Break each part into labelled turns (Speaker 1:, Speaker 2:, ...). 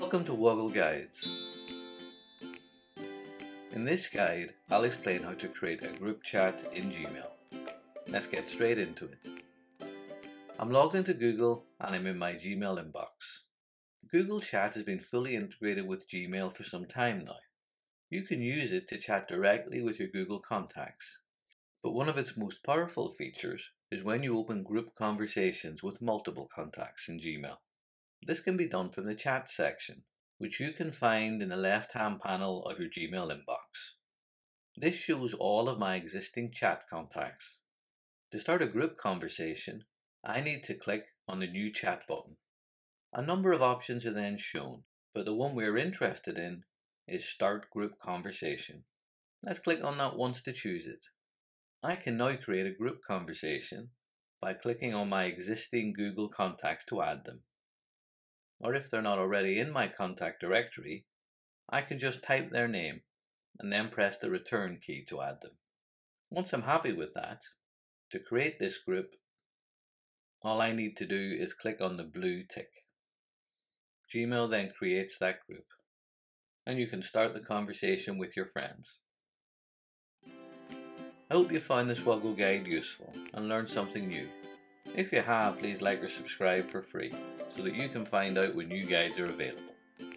Speaker 1: Welcome to Woggle Guides. In this guide, I'll explain how to create a group chat in Gmail. Let's get straight into it. I'm logged into Google and I'm in my Gmail inbox. Google Chat has been fully integrated with Gmail for some time now. You can use it to chat directly with your Google contacts. But one of its most powerful features is when you open group conversations with multiple contacts in Gmail. This can be done from the chat section, which you can find in the left hand panel of your Gmail inbox. This shows all of my existing chat contacts. To start a group conversation, I need to click on the new chat button. A number of options are then shown, but the one we're interested in is Start Group Conversation. Let's click on that once to choose it. I can now create a group conversation by clicking on my existing Google contacts to add them or if they're not already in my contact directory, I can just type their name and then press the return key to add them. Once I'm happy with that, to create this group, all I need to do is click on the blue tick. Gmail then creates that group, and you can start the conversation with your friends. I hope you found this Woggle guide useful and learned something new. If you have, please like or subscribe for free so that you can find out when new guides are available.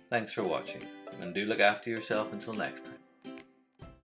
Speaker 1: Thanks for watching and do look after yourself until next time.